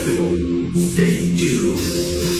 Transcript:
Festival. Stay.